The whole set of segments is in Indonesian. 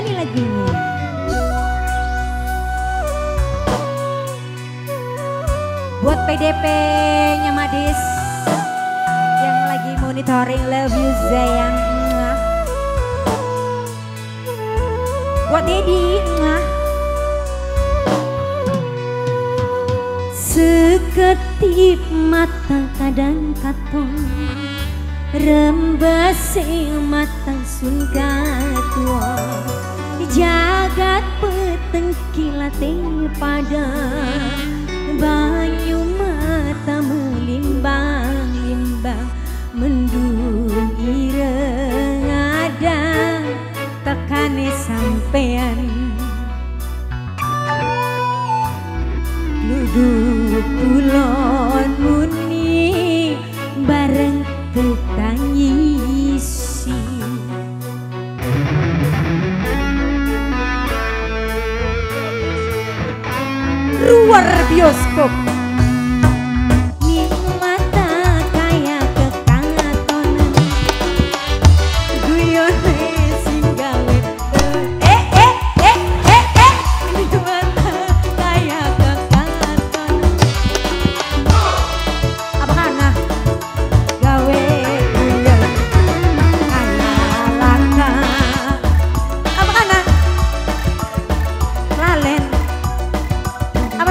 kembali lagunya Buat PDP nya Madis Yang lagi monitoring love you sayang Buat Dedi Seketip mata kadang Rembasi mata sun tua Jagat peteng kilate pada Banyu mata melimbang-limbang Mendung ireng ada Tekane sampean. Duduk kulon muni bareng warbiosco.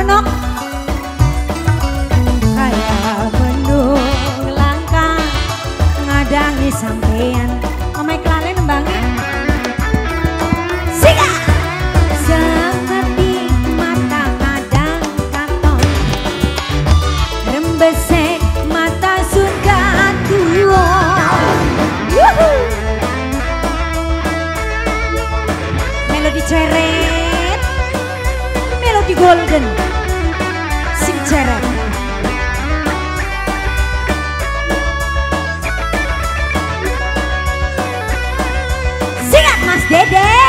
Bioskop sampean Mama kelalen banget Sika Seperti mata kadang katon Sing ceret Dede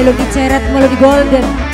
melodi ceret melodi golden